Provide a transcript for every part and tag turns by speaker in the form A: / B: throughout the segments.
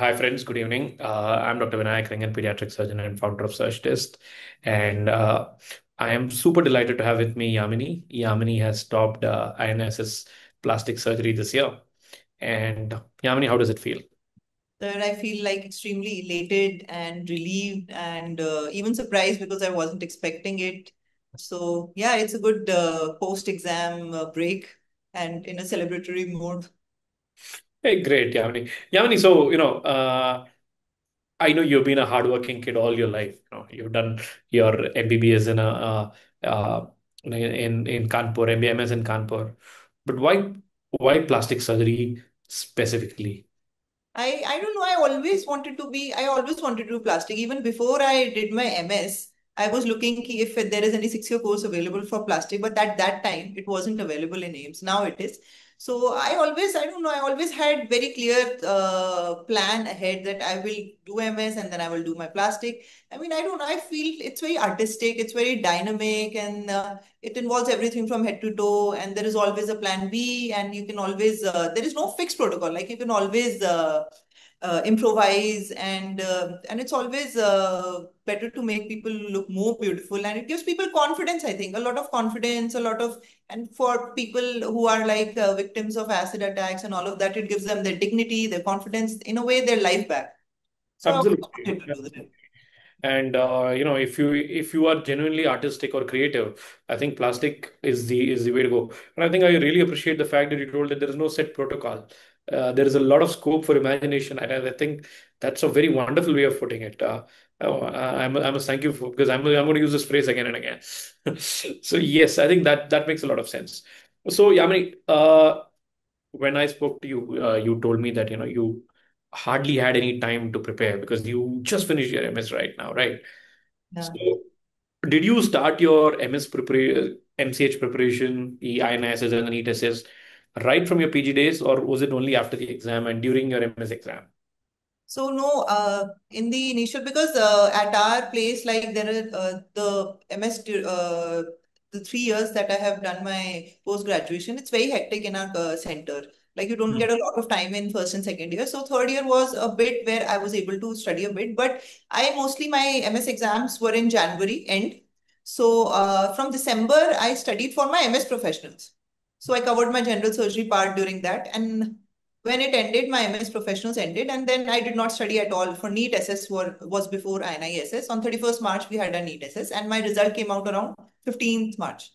A: Hi, friends. Good evening. Uh, I'm Dr. Vinayak Rengan, pediatric surgeon and founder of Surgtest. And uh, I am super delighted to have with me Yamini. Yamini has topped uh, INISS plastic surgery this year. And Yamini, how does it feel?
B: That I feel like extremely elated and relieved and uh, even surprised because I wasn't expecting it. So, yeah, it's a good uh, post exam uh, break and in a celebratory mode.
A: Hey, great, Yamini. Yamini, so, you know, uh, I know you've been a hardworking kid all your life. You know, you've done your MBBS in a uh, uh, in in Kanpur, MBMS in Kanpur. But why why plastic surgery specifically?
B: I, I don't know. I always wanted to be, I always wanted to do plastic. Even before I did my MS, I was looking ki if there is any six-year course available for plastic, but at that time it wasn't available in AIIMS. Now it is. So I always, I don't know, I always had very clear uh, plan ahead that I will do MS and then I will do my plastic. I mean, I don't I feel it's very artistic, it's very dynamic and uh, it involves everything from head to toe and there is always a plan B and you can always, uh, there is no fixed protocol. Like you can always uh, improvise and uh, and it's always uh, better to make people look more beautiful and it gives people confidence i think. A lot of confidence a lot of and for people who are like uh, victims of acid attacks and all of that it gives them their dignity their confidence in a way their life back. So
A: absolutely. And uh, you know if you if you are genuinely artistic or creative i think plastic is the is the way to go. And i think i really appreciate the fact that you told that there is no set protocol there is a lot of scope for imagination, and I think that's a very wonderful way of putting it. Uh, oh, I, I must thank you for because I'm I'm going to use this phrase again and again. so yes, I think that that makes a lot of sense. So Yamini, uh, when I spoke to you, uh, you told me that you know you hardly had any time to prepare because you just finished your MS right now, right?
B: Yeah. So
A: did you start your MS preparation, MCH preparation, the and the NEET SS right from your PG days, or was it only after the exam and during your MS exam?
B: So no, uh, in the initial because uh, at our place, like there are uh, the MS, uh, the three years that I have done my post graduation, it's very hectic in our uh, center. Like you don't mm. get a lot of time in first and second year. So third year was a bit where I was able to study a bit, but I mostly my MS exams were in January end. So uh, from December, I studied for my MS professionals. So I covered my general surgery part during that. And when it ended, my MS professionals ended. And then I did not study at all for NEET SS was before INISS. On 31st March, we had a NEET SS and my result came out around 15th March.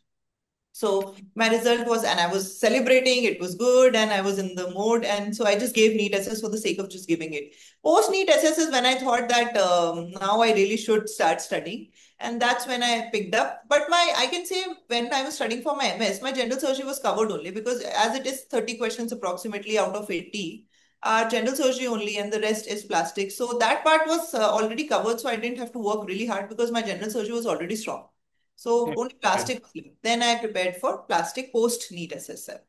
B: So my result was, and I was celebrating, it was good, and I was in the mode. And so I just gave NEET SS for the sake of just giving it. Post NEET SS is when I thought that um, now I really should start studying. And that's when I picked up. But my, I can say when I was studying for my MS, my general surgery was covered only because as it is 30 questions approximately out of 80, uh, general surgery only and the rest is plastic. So that part was uh, already covered. So I didn't have to work really hard because my general surgery was already strong. So only plastic. Then I prepared for plastic post NEET SS7.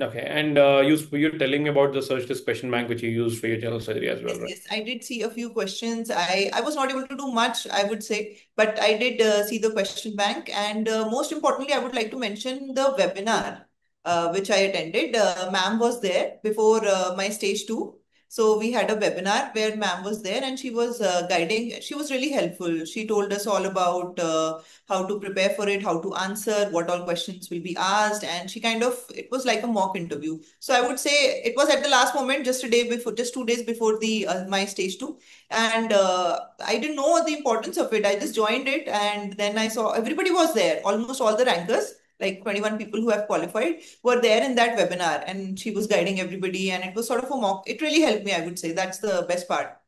A: Okay, and uh, you you're telling me about the Surgtest question bank which you used for your general surgery as well,
B: yes, right? Yes, I did see a few questions. I I was not able to do much, I would say, but I did uh, see the question bank, and uh, most importantly, I would like to mention the webinar uh, which I attended. Uh, ma'am was there before uh, my stage two, so we had a webinar where ma'am was there and she was uh, guiding. She was really helpful. She told us all about uh, how to prepare for it, how to answer, what all questions will be asked. And she kind of, it was like a mock interview. So I would say it was at the last moment, just a day before, just two days before the uh, my stage two. And uh, I didn't know the importance of it. I just joined it and then I saw everybody was there, almost all the rankers like 21 people who have qualified were there in that webinar and she was guiding everybody and it was sort of a mock it really helped me i would say. That's the best part.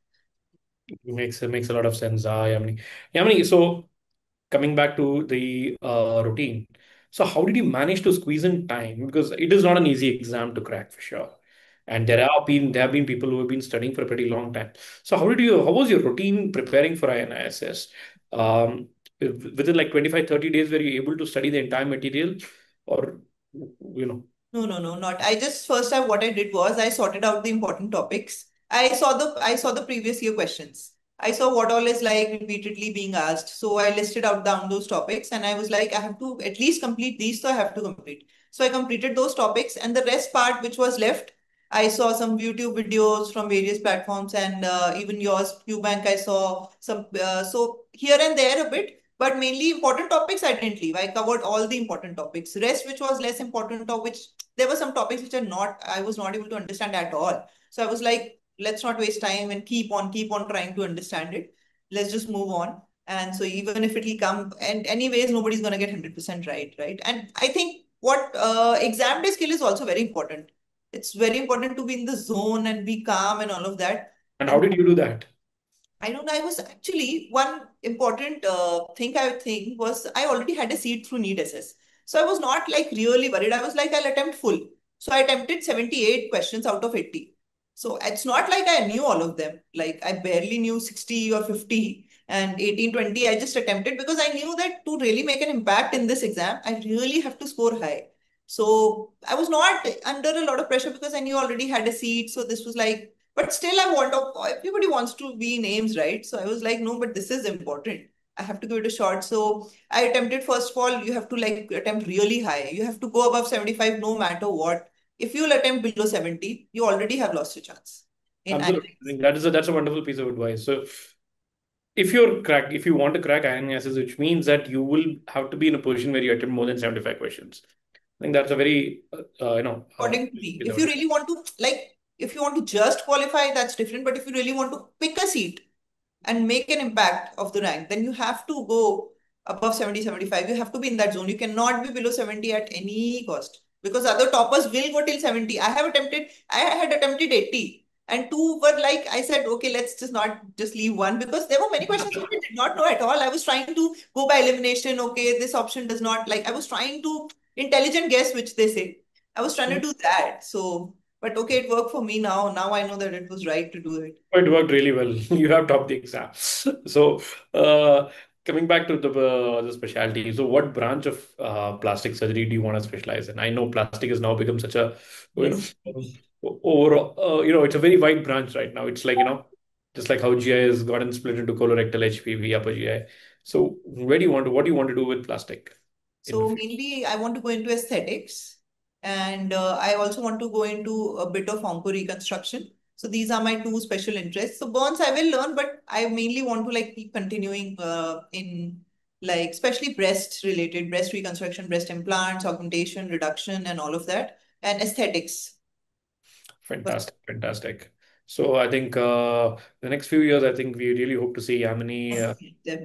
A: It makes it makes a lot of sense. Ah, Yamini. Yamini, so coming back to the uh, routine. So how did you manage to squeeze in time? Because it is not an easy exam to crack for sure. And there have been there have been people who have been studying for a pretty long time. So how did you how was your routine preparing for INISS um, within like 25 30 days were you able to study the entire material or you know?
B: No no no not. I just first time what i did was i sorted out the important topics. I saw the i saw the previous year questions. I saw what all is like repeatedly being asked. So i listed out down those topics and i was like i have to at least complete these so i have to complete. So i completed those topics and the rest part which was left I saw some YouTube videos from various platforms and uh, even yours, QBank, I saw some. Uh, so here and there a bit, but mainly important topics I didn't leave. I covered all the important topics. Rest, which was less important, or which there were some topics which are not, I was not able to understand at all. So I was like, let's not waste time and keep on, keep on trying to understand it. Let's just move on. And so even if it will come, and anyways, nobody's going to get 100% right, right? And I think what uh, exam day skill is also very important it's very important to be in the zone and be calm and all of that.
A: And how did you do that?
B: I don't know. I was actually one important uh, thing I think was I already had a seat through NEET SS. So I was not like really worried. I was like, I'll attempt full. So I attempted 78 questions out of 80. So it's not like I knew all of them. Like I barely knew 60 or 50 and 18, 20. I just attempted because I knew that to really make an impact in this exam, I really have to score high. So I was not under a lot of pressure because I knew already had a seat. So this was like, but still I want to, everybody wants to be names, right? So I was like, no, but this is important. I have to give it a shot. So I attempted first of all, you have to like attempt really high. You have to go above 75 no matter what. If you'll attempt below 70, you already have lost your chance.
A: Absolutely. I think that is a, that's a wonderful piece of advice. So if you're crack, if you want to crack INISS, which means that you will have to be in a position where you attempt more than 75 questions. I think that's a very, uh, you know.
B: According to me, if you really want to, like, if you want to just qualify, that's different. But if you really want to pick a seat and make an impact of the rank, then you have to go above 70, 75. You have to be in that zone. You cannot be below 70 at any cost because other toppers will go till 70. I have attempted, I had attempted 80 and two were like, I said, okay, let's just not just leave one because there were many questions I did not know at all. I was trying to go by elimination. Okay, this option does not like, I was trying to intelligent guess, which they say. I was trying to hmm. do that. So, but okay, it worked for me now. Now I know that it was right to do it.
A: It worked really well. You have topped the exam. So, uh, coming back to the uh, the specialty. So, what branch of uh, plastic surgery do you want to specialize in? I know plastic has now become such a you know overall uh, you know it's a very wide branch right now. It's like you know just like how GI has gotten split into colorectal, HPB, upper GI. So, where do you want to? What do you want to do with plastic?
B: So mainly I want to go into aesthetics and uh, I also want to go into a bit of onco reconstruction. So these are my two special interests. So burns I will learn, but I mainly want to like keep continuing uh, in like especially breast related, breast reconstruction, breast implants, augmentation, reduction, and all of that, and aesthetics.
A: Fantastic, but, fantastic. So I think uh, the next few years, I think we really hope to see Yamini uh,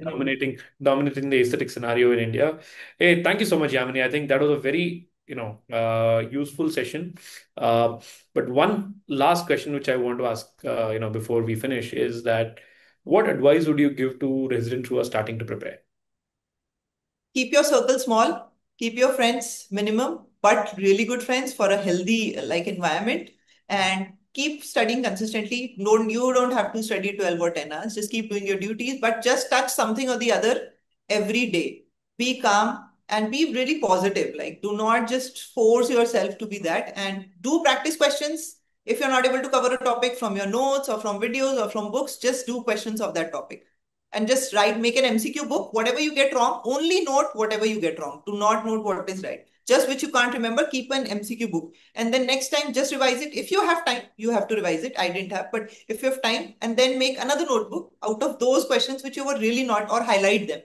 A: dominating dominating the aesthetic scenario in India. Hey, thank you so much, Yamini. I think that was a very you know uh, useful session. Uh, but one last question which I want to ask, uh, you know, before we finish is that what advice would you give to residents who are starting to prepare?
B: Keep your circle small. Keep your friends minimum, but really good friends for a healthy like environment and keep studying consistently. You don't have to study 12 or 10 hours. Just keep doing your duties, but just touch something or the other every day. Be calm and be really positive. Like do not just force yourself to be that and do practice questions. If you're not able to cover a topic from your notes or from videos or from books, just do questions of that topic and just write, make an MCQ book. Whatever you get wrong, only note whatever you get wrong. Do not note what is right just which you can't remember, keep an MCQ book. And then next time, just revise it. If you have time, you have to revise it. I didn't have, but if you have time, and then make another notebook out of those questions which you were really not, or highlight them.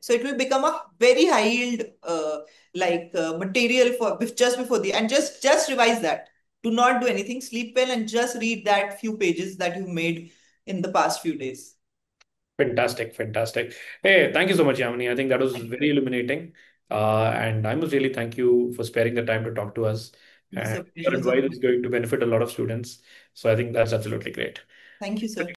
B: So it will become a very high yield, uh, like uh, material for just before the, and just, just revise that. Do not do anything, sleep well, and just read that few pages that you made in the past few days.
A: Fantastic, fantastic. Hey, thank you so much, Yamini. I think that was very illuminating. Uh, and I must really thank you for sparing the time to talk to us. And your advice is going to benefit a lot of students. So I think that's absolutely great.
B: Thank you, sir.